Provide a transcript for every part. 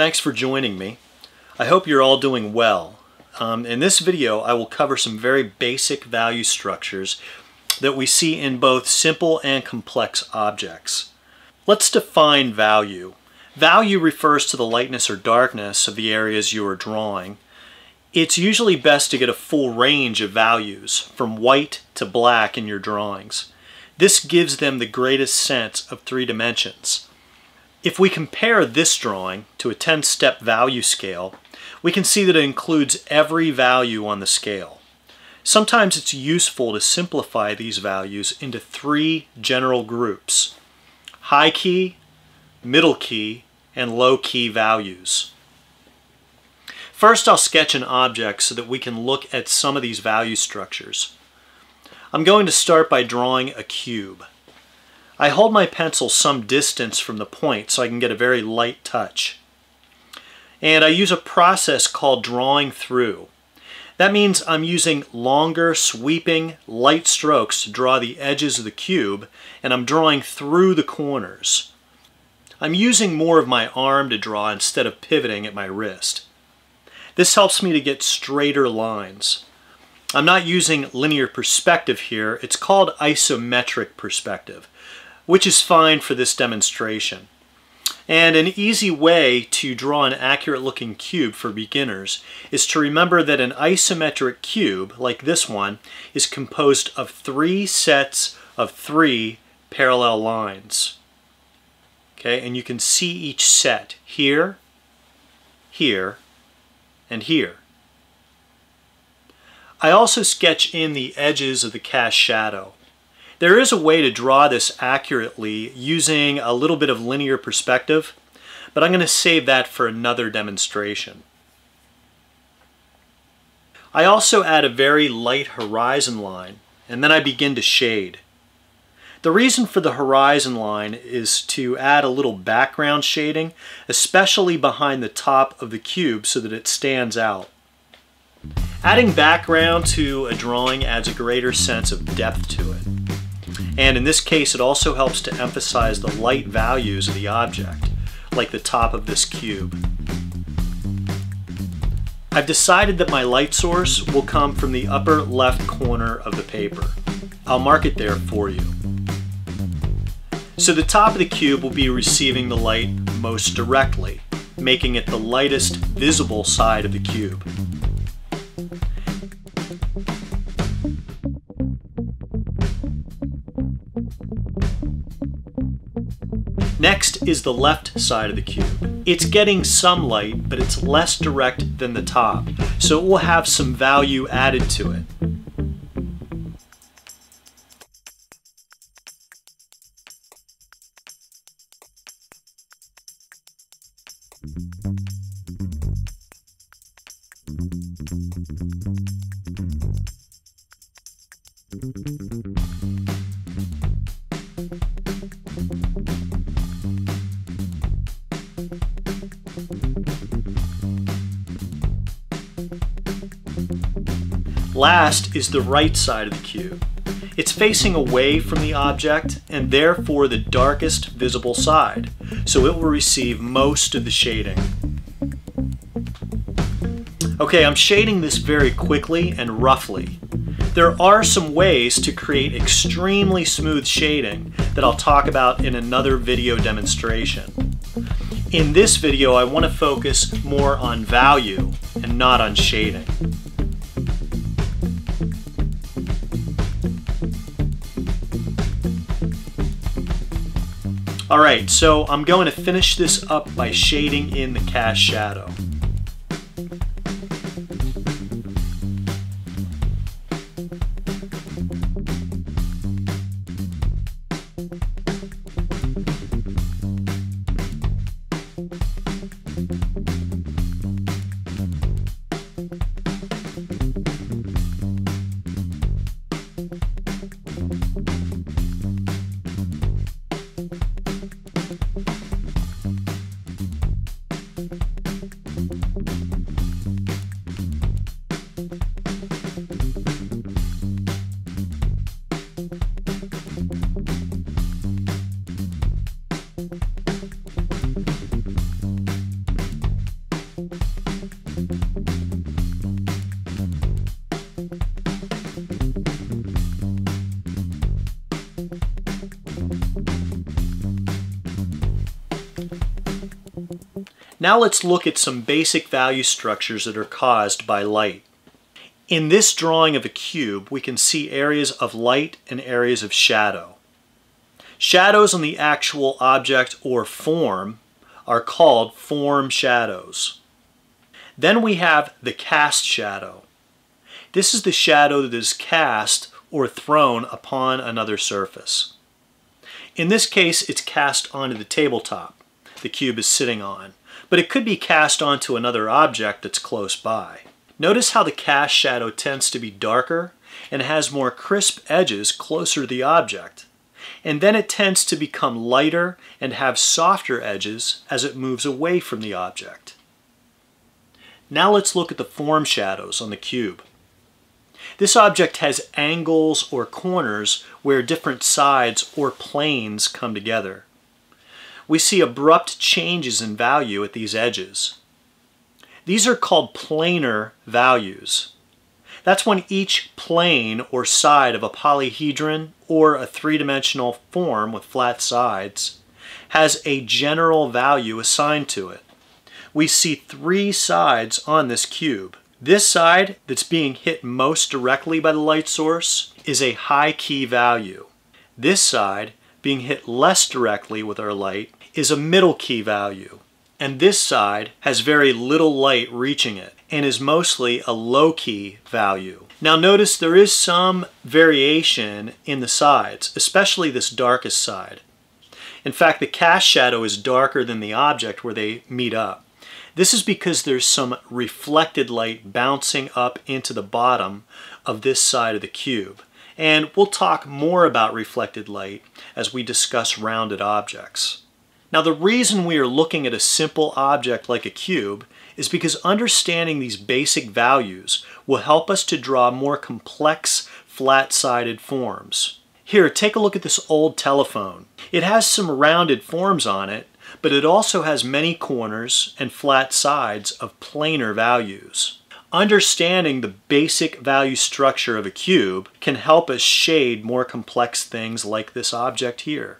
Thanks for joining me. I hope you're all doing well. Um, in this video, I will cover some very basic value structures that we see in both simple and complex objects. Let's define value. Value refers to the lightness or darkness of the areas you are drawing. It's usually best to get a full range of values, from white to black in your drawings. This gives them the greatest sense of three dimensions. If we compare this drawing to a 10-step value scale, we can see that it includes every value on the scale. Sometimes it's useful to simplify these values into three general groups. High key, middle key, and low key values. First I'll sketch an object so that we can look at some of these value structures. I'm going to start by drawing a cube. I hold my pencil some distance from the point so I can get a very light touch. And I use a process called drawing through. That means I'm using longer, sweeping, light strokes to draw the edges of the cube, and I'm drawing through the corners. I'm using more of my arm to draw instead of pivoting at my wrist. This helps me to get straighter lines. I'm not using linear perspective here, it's called isometric perspective which is fine for this demonstration. And an easy way to draw an accurate looking cube for beginners is to remember that an isometric cube, like this one, is composed of three sets of three parallel lines. Okay, and you can see each set here, here, and here. I also sketch in the edges of the cast shadow. There is a way to draw this accurately using a little bit of linear perspective, but I'm going to save that for another demonstration. I also add a very light horizon line, and then I begin to shade. The reason for the horizon line is to add a little background shading, especially behind the top of the cube so that it stands out. Adding background to a drawing adds a greater sense of depth to it. And in this case, it also helps to emphasize the light values of the object, like the top of this cube. I've decided that my light source will come from the upper left corner of the paper. I'll mark it there for you. So the top of the cube will be receiving the light most directly, making it the lightest visible side of the cube. Is the left side of the cube. It's getting some light, but it's less direct than the top, so it will have some value added to it. Last is the right side of the cube. It's facing away from the object and therefore the darkest visible side, so it will receive most of the shading. Okay, I'm shading this very quickly and roughly. There are some ways to create extremely smooth shading that I'll talk about in another video demonstration. In this video, I want to focus more on value and not on shading. All right, so I'm going to finish this up by shading in the cast shadow. Now let's look at some basic value structures that are caused by light. In this drawing of a cube, we can see areas of light and areas of shadow. Shadows on the actual object or form are called form shadows. Then we have the cast shadow. This is the shadow that is cast or thrown upon another surface. In this case, it's cast onto the tabletop the cube is sitting on, but it could be cast onto another object that's close by. Notice how the cast shadow tends to be darker and has more crisp edges closer to the object. And then it tends to become lighter and have softer edges as it moves away from the object. Now let's look at the form shadows on the cube. This object has angles or corners where different sides or planes come together. We see abrupt changes in value at these edges. These are called planar values. That's when each plane or side of a polyhedron or a three-dimensional form with flat sides has a general value assigned to it. We see three sides on this cube. This side that's being hit most directly by the light source is a high key value. This side, being hit less directly with our light, is a middle key value. And this side has very little light reaching it and is mostly a low key value. Now notice there is some variation in the sides, especially this darkest side. In fact, the cast shadow is darker than the object where they meet up. This is because there's some reflected light bouncing up into the bottom of this side of the cube. And we'll talk more about reflected light as we discuss rounded objects. Now the reason we are looking at a simple object like a cube is because understanding these basic values will help us to draw more complex flat-sided forms. Here, take a look at this old telephone. It has some rounded forms on it, but it also has many corners and flat sides of planar values. Understanding the basic value structure of a cube can help us shade more complex things like this object here.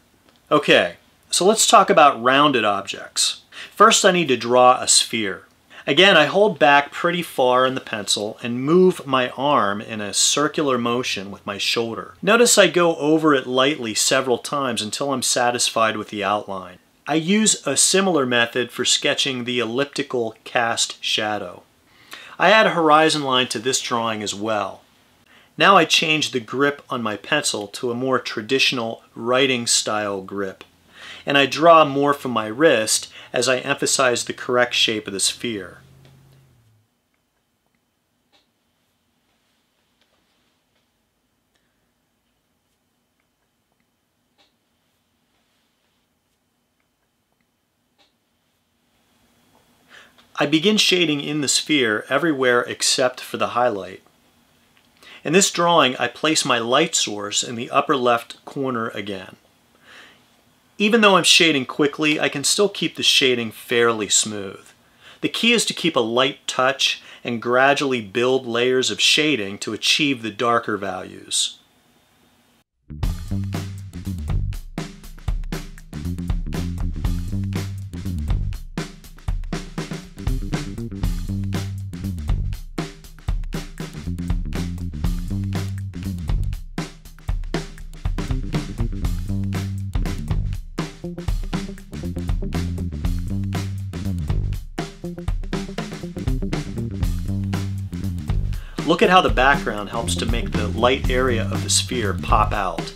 Okay, so let's talk about rounded objects. First I need to draw a sphere. Again, I hold back pretty far in the pencil and move my arm in a circular motion with my shoulder. Notice I go over it lightly several times until I'm satisfied with the outline. I use a similar method for sketching the elliptical cast shadow. I add a horizon line to this drawing as well. Now I change the grip on my pencil to a more traditional writing style grip. And I draw more from my wrist as I emphasize the correct shape of the sphere. I begin shading in the sphere everywhere except for the highlight. In this drawing, I place my light source in the upper left corner again. Even though I'm shading quickly, I can still keep the shading fairly smooth. The key is to keep a light touch and gradually build layers of shading to achieve the darker values. Look at how the background helps to make the light area of the sphere pop out.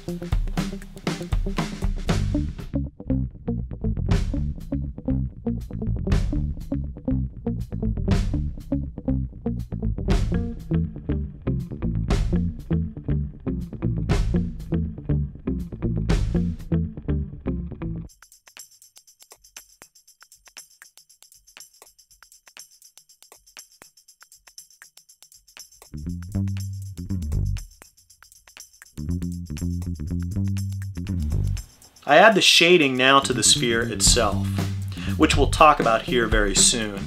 I add the shading now to the sphere itself, which we'll talk about here very soon.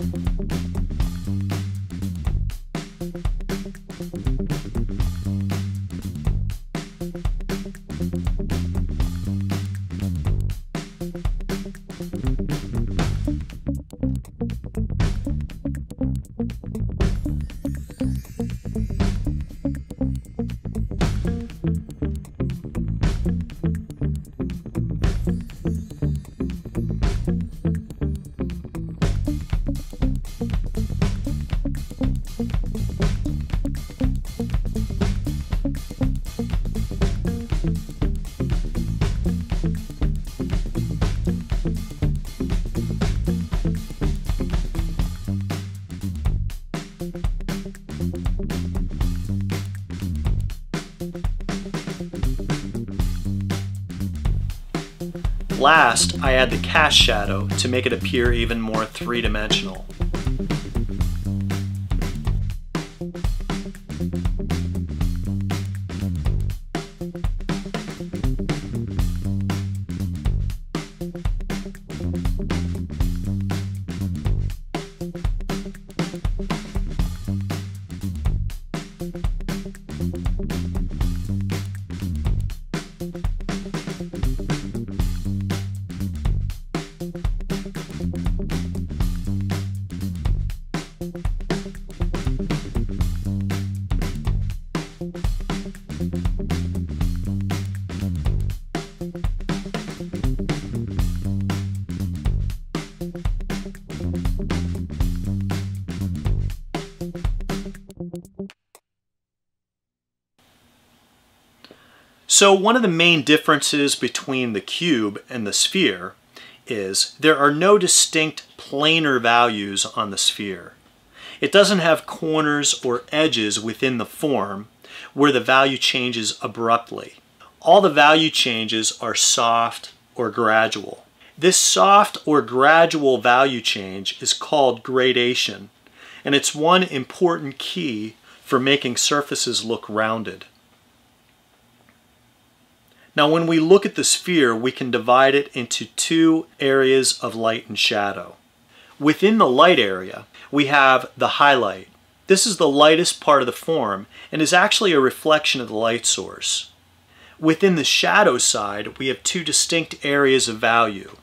Last, I add the cast shadow to make it appear even more three-dimensional. So one of the main differences between the cube and the sphere is there are no distinct planar values on the sphere. It doesn't have corners or edges within the form where the value changes abruptly. All the value changes are soft or gradual. This soft or gradual value change is called gradation, and it's one important key for making surfaces look rounded. Now when we look at the sphere, we can divide it into two areas of light and shadow. Within the light area, we have the highlight. This is the lightest part of the form and is actually a reflection of the light source. Within the shadow side, we have two distinct areas of value.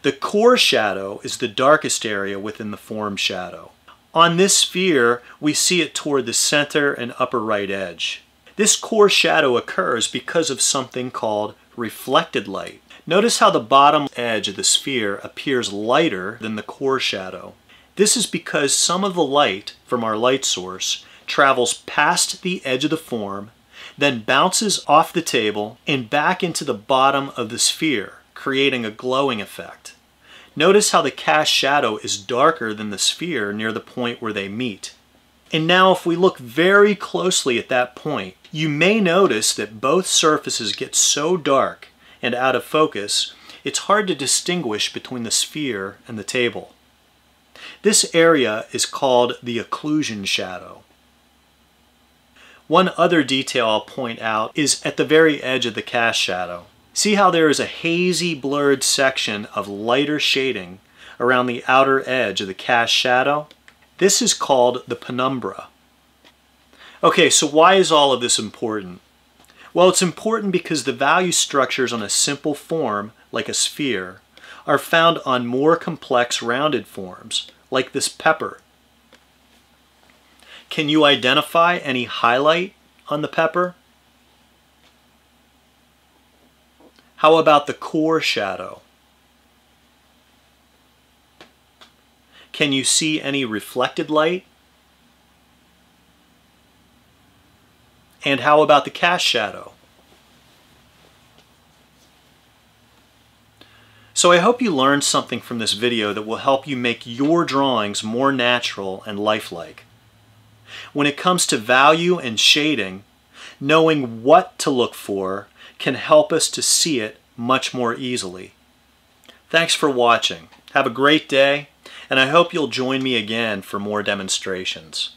The core shadow is the darkest area within the form shadow. On this sphere, we see it toward the center and upper right edge. This core shadow occurs because of something called reflected light. Notice how the bottom edge of the sphere appears lighter than the core shadow. This is because some of the light from our light source travels past the edge of the form, then bounces off the table and back into the bottom of the sphere, creating a glowing effect. Notice how the cast shadow is darker than the sphere near the point where they meet. And now if we look very closely at that point, you may notice that both surfaces get so dark and out of focus, it's hard to distinguish between the sphere and the table. This area is called the occlusion shadow. One other detail I'll point out is at the very edge of the cast shadow. See how there is a hazy blurred section of lighter shading around the outer edge of the cast shadow? This is called the penumbra. Okay, so why is all of this important? Well, it's important because the value structures on a simple form, like a sphere, are found on more complex rounded forms, like this pepper. Can you identify any highlight on the pepper? How about the core shadow? Can you see any reflected light? And how about the cast shadow? So I hope you learned something from this video that will help you make your drawings more natural and lifelike. When it comes to value and shading, knowing what to look for can help us to see it much more easily. Thanks for watching. Have a great day, and I hope you'll join me again for more demonstrations.